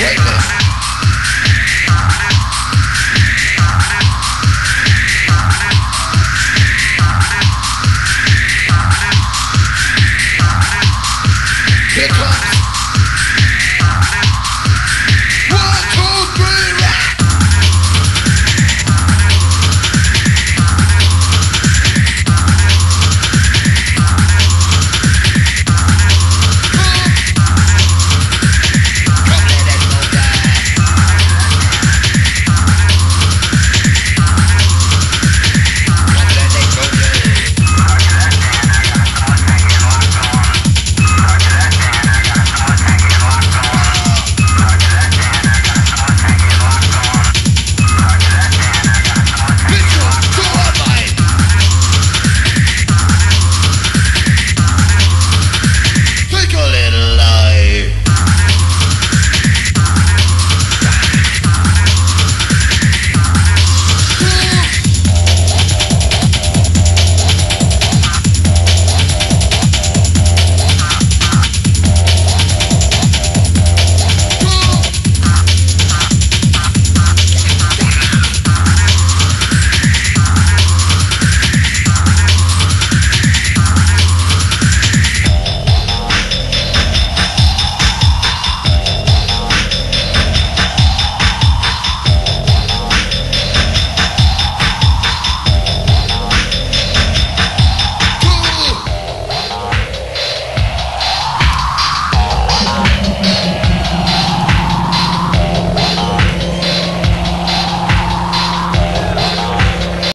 Hey,